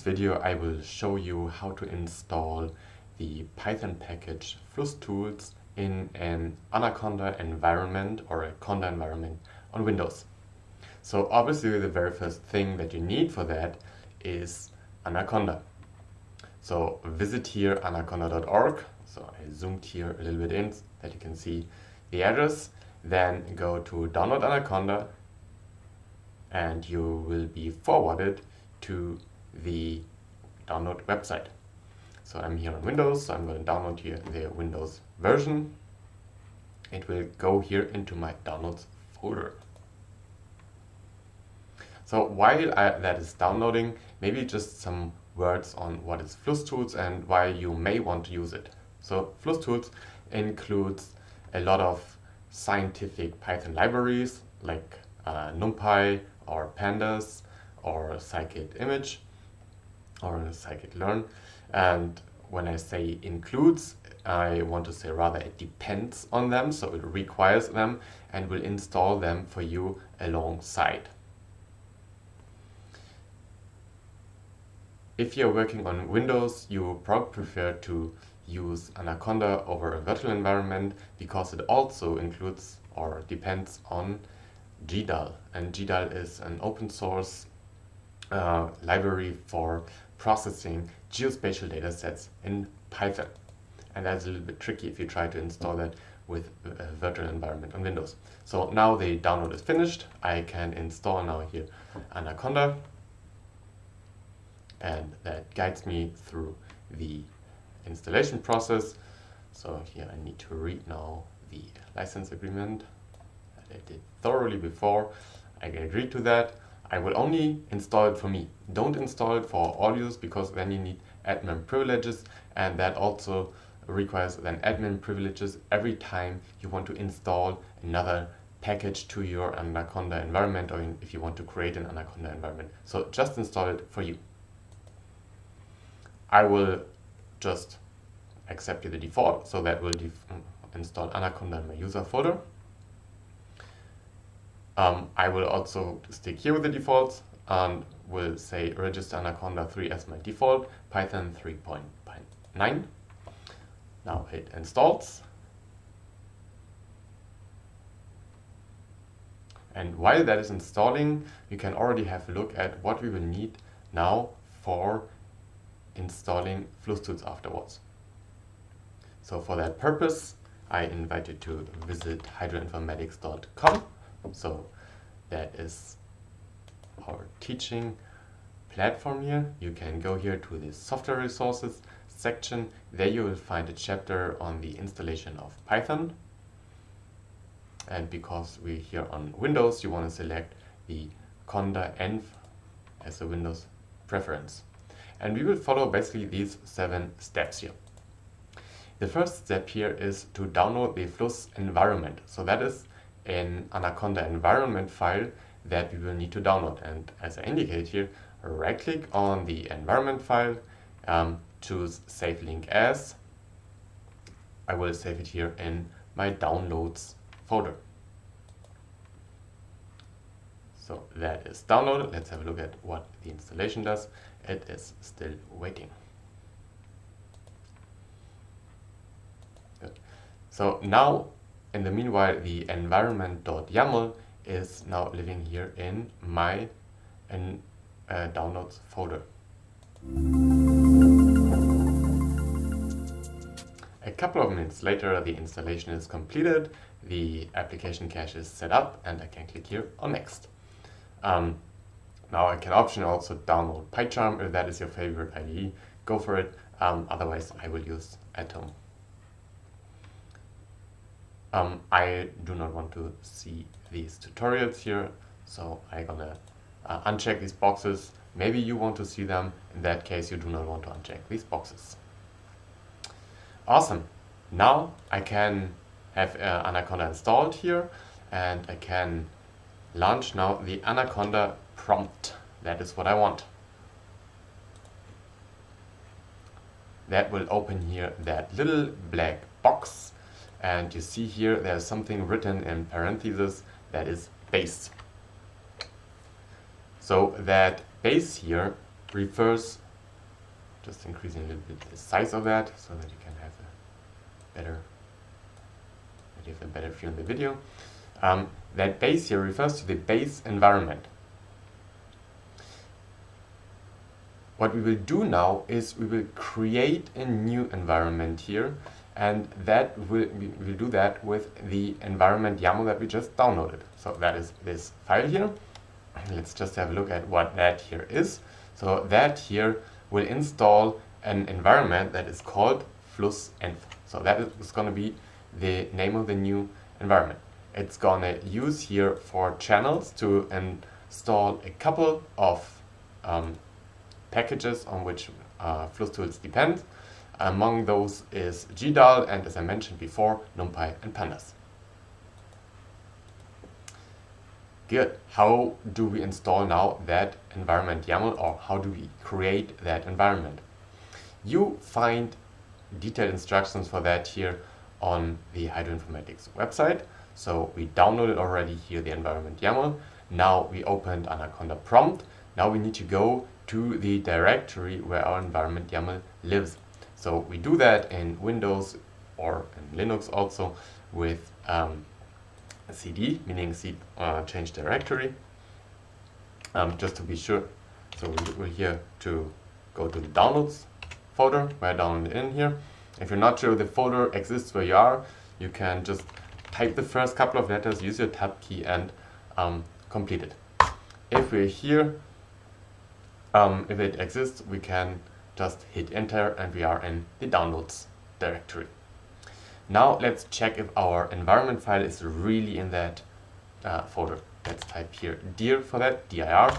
this video I will show you how to install the Python package FlussTools in an Anaconda environment or a Conda environment on Windows. So obviously the very first thing that you need for that is Anaconda. So visit here anaconda.org. So I zoomed here a little bit in that you can see the address. Then go to download Anaconda and you will be forwarded to the download website. So I'm here on Windows, so I'm going to download here the Windows version. It will go here into my downloads folder. So while I, that is downloading, maybe just some words on what is FlussTools and why you may want to use it. So FlussTools includes a lot of scientific Python libraries like uh, NumPy or Pandas or scikit-image or scikit-learn. And when I say includes, I want to say rather it depends on them, so it requires them and will install them for you alongside. If you're working on Windows, you probably prefer to use Anaconda over a virtual environment because it also includes or depends on GDAL. And GDAL is an open source uh, library for processing geospatial data sets in Python. And that's a little bit tricky if you try to install that with a uh, virtual environment on Windows. So now the download is finished. I can install now here Anaconda. And that guides me through the installation process. So here I need to read now the license agreement that I did thoroughly before. I can agree to that. I will only install it for me. Don't install it for all use because then you need admin privileges and that also requires then admin privileges every time you want to install another package to your Anaconda environment or if you want to create an Anaconda environment. So just install it for you. I will just accept the default, so that will install Anaconda in my user folder. Um, I will also stick here with the defaults and will say register Anaconda 3 as my default, Python 3.9. Now it installs. And while that is installing, you can already have a look at what we will need now for installing FlussTools afterwards. So for that purpose, I invite you to visit hydroinformatics.com. So that is our teaching platform here. You can go here to the software resources section. There you will find a chapter on the installation of Python. And because we're here on Windows, you want to select the Conda Env as a Windows preference. And we will follow basically these seven steps here. The first step here is to download the Fluss environment. So that is an Anaconda environment file that we will need to download. And as I indicate here, right click on the environment file, um, choose save link as. I will save it here in my downloads folder. So that is downloaded. Let's have a look at what the installation does. It is still waiting. Good. So now, in the meanwhile, the environment.yaml is now living here in my in, uh, downloads folder. A couple of minutes later, the installation is completed, the application cache is set up, and I can click here on Next. Um, now I can optionally also download PyCharm if that is your favorite IDE, go for it. Um, otherwise, I will use Atom. Um, I do not want to see these tutorials here, so I'm gonna uh, uncheck these boxes. Maybe you want to see them. In that case, you do not want to uncheck these boxes. Awesome. Now I can have uh, Anaconda installed here and I can launch now the Anaconda prompt. That is what I want. That will open here that little black box and you see here there's something written in parentheses that is base. So that base here refers just increasing a little bit the size of that so that you can have a better that you have a better view in the video. Um, that base here refers to the base environment. What we will do now is we will create a new environment here and that will, we will do that with the environment YAML that we just downloaded. So that is this file here. Let's just have a look at what that here is. So that here will install an environment that is called flussenv. So that is going to be the name of the new environment. It's going to use here for channels to install a couple of um, packages on which uh, FlussTools depend. Among those is GDAL and as I mentioned before, NumPy and Pandas. Good. How do we install now that environment YAML or how do we create that environment? You find detailed instructions for that here on the Hydroinformatics website. So we downloaded already here the environment YAML. Now we opened Anaconda prompt. Now we need to go to the directory where our environment YAML lives. So we do that in Windows or in Linux also with um, cd, meaning c uh, change directory, um, just to be sure. So we're here to go to the downloads folder where I downloaded in here. If you're not sure the folder exists where you are, you can just type the first couple of letters, use your tab key and um, complete it. If we're here, um, if it exists, we can just hit enter and we are in the downloads directory. Now let's check if our environment file is really in that uh, folder. Let's type here dir for that, dir,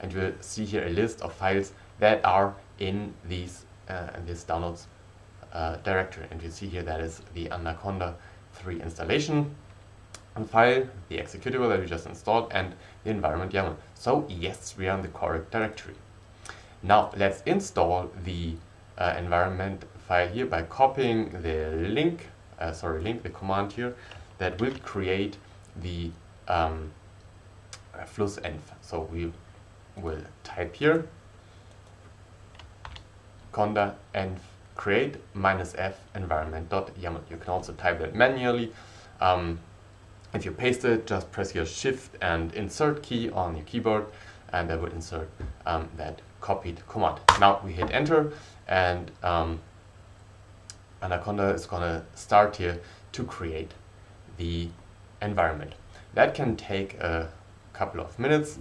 and you'll see here a list of files that are in these uh, in this downloads uh, directory. And you see here that is the Anaconda 3 installation file, the executable that we just installed, and the environment YAML. So yes, we are in the correct directory. Now let's install the uh, environment file here by copying the link uh, sorry, link, the command here that will create the um, flussenv. So we will type here conda env create minus f environment.yaml. You can also type that manually. Um, if you paste it, just press your shift and insert key on your keyboard and that would insert um, that copied command. Now we hit enter and um, Anaconda is going to start here to create the environment. That can take a couple of minutes.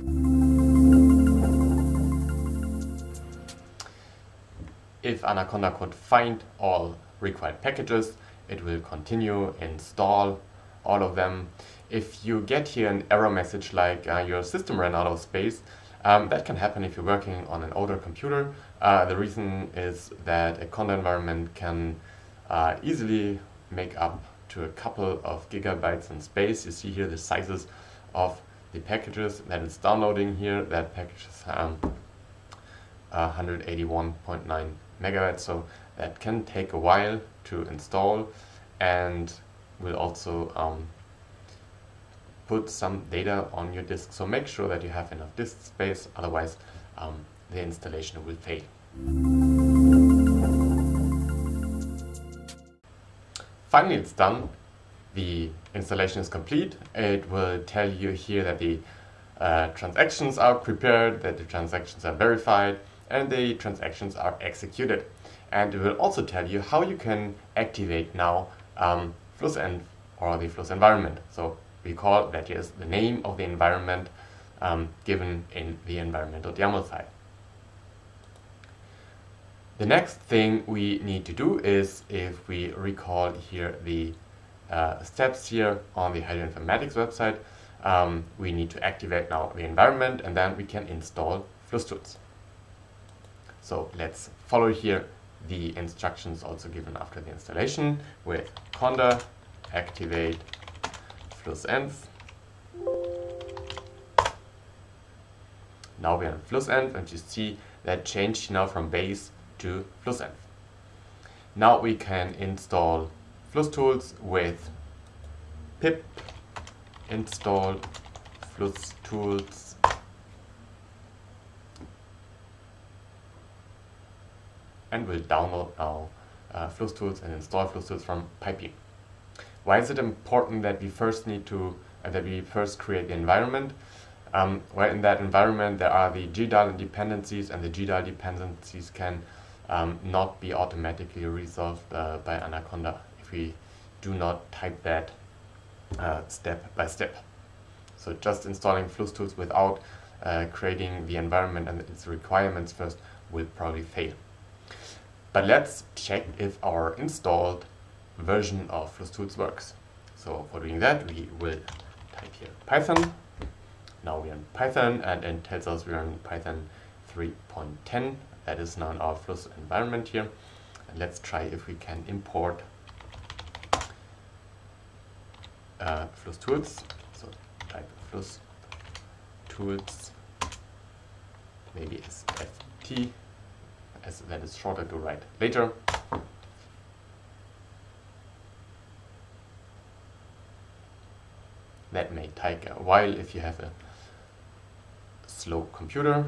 If Anaconda could find all required packages, it will continue, install all of them. If you get here an error message like uh, your system ran out of space, um, that can happen if you're working on an older computer. Uh, the reason is that a Conda environment can uh, easily make up to a couple of gigabytes in space. You see here the sizes of the packages that it's downloading here. That package is um, uh, 181.9 megabytes, so that can take a while to install and will also um, put some data on your disk. So make sure that you have enough disk space, otherwise um, the installation will fail. Finally, it's done. The installation is complete. It will tell you here that the uh, transactions are prepared, that the transactions are verified, and the transactions are executed. And it will also tell you how you can activate now um, flussenv or the Fluss environment. So we call that is the name of the environment um, given in the environmental YAML file. The next thing we need to do is if we recall here the uh, steps here on the hydroinformatics website, um, we need to activate now the environment and then we can install FlussTools. So let's follow here the instructions also given after the installation with conda activate flussenv. Now we are in flussenv and you see that changed now from base to flussenv. Now we can install FlussTools with pip install FlussTools and we'll download now uh, FlussTools and install FlussTools from PyPI. Why is it important that we first need to uh, that we first create the environment? Um, in that environment there are the GDAL dependencies, and the GDAL dependencies can um, not be automatically resolved uh, by Anaconda if we do not type that uh, step by step. So just installing FlussTools without uh, creating the environment and its requirements first will probably fail. But let's check if our installed version of FlussTools works. So for doing that, we will type here Python. Now we're in Python and it tells us we're in Python 3.10. That is now in our Fluss environment here. And let's try if we can import uh, FlussTools. So type Fluss tools, maybe as FT, as that is shorter to write later. That may take a while if you have a slow computer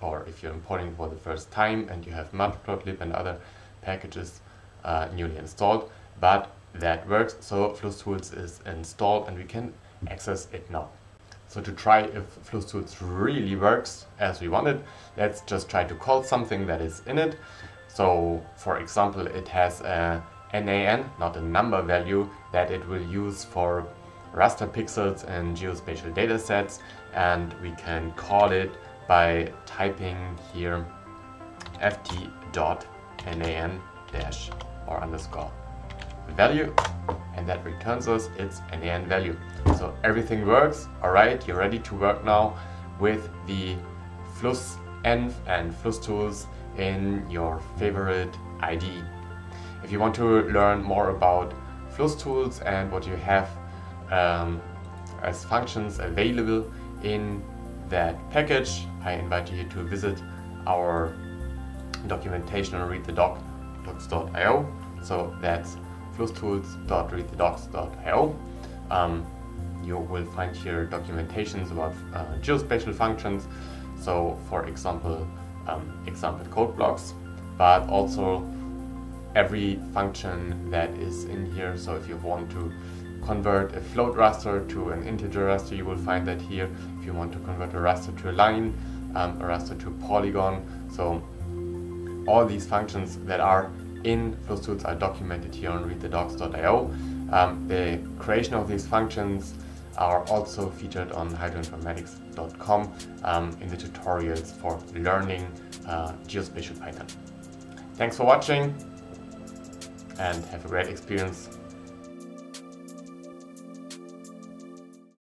or if you're importing for the first time and you have matplotlib and other packages uh, newly installed, but that works. So FlussTools is installed and we can access it now. So to try if FlussTools really works as we wanted, let's just try to call something that is in it. So for example, it has a NAN, not a number value, that it will use for raster pixels and geospatial datasets and we can call it by typing here ft.nan dash or underscore value and that returns us its NAN value. So everything works, alright, you're ready to work now with the Env and FlussTools in your favorite IDE. If you want to learn more about Fluss tools and what you have um, as functions available in that package, I invite you to visit our documentation on readthedoc.docs.io. So that's flusstools.readthedocs.io. Um, you will find here documentations about uh, geospatial functions. So, for example, um, example code blocks, but also every function that is in here. So, if you want to convert a float raster to an integer raster, you will find that here. If you want to convert a raster to a line, um, a raster to a polygon, so all these functions that are in FlussTools are documented here on readthedocs.io. Um, the creation of these functions are also featured on hydroinformatics.com um, in the tutorials for learning uh, geospatial Python. Thanks for watching and have a great experience